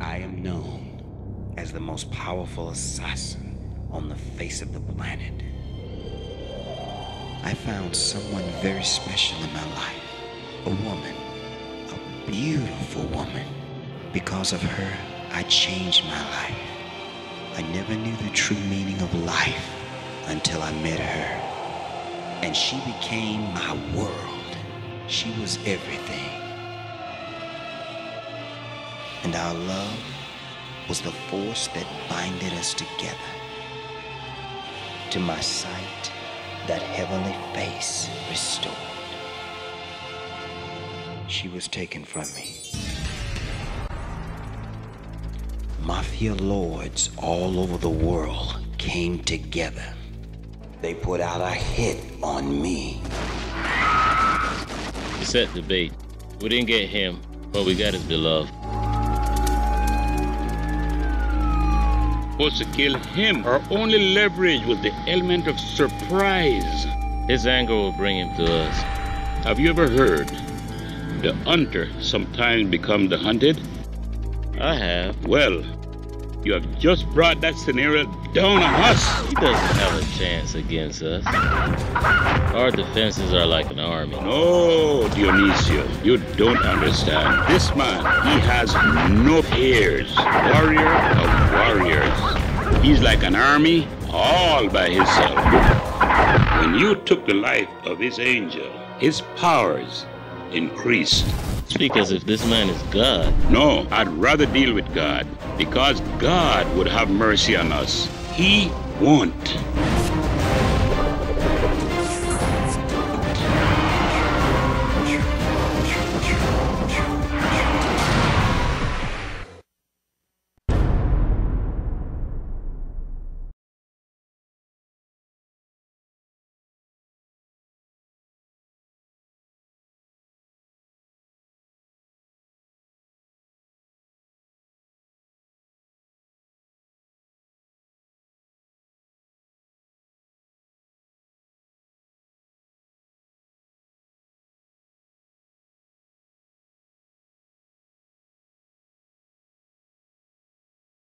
I am known as the most powerful assassin on the face of the planet. I found someone very special in my life. A woman. A beautiful woman. Because of her, I changed my life. I never knew the true meaning of life until I met her. And she became my world. She was everything. And our love was the force that binded us together. To my sight, that heavenly face restored. She was taken from me. Mafia lords all over the world came together. They put out a hit on me. Set the bait. We didn't get him, but we got his beloved. Supposed to kill him. Our only leverage was the element of surprise. His anger will bring him to us. Have you ever heard the hunter sometimes become the hunted? I have. Well, you have just brought that scenario down on us. He doesn't have a chance against us. Our defenses are like an army. No, Dionisio, you don't understand. This man, he has no peers. Warrior of warriors. He's like an army all by himself. When you took the life of his angel, his powers increased. Speak as if this man is God. No, I'd rather deal with God because God would have mercy on us. He won't.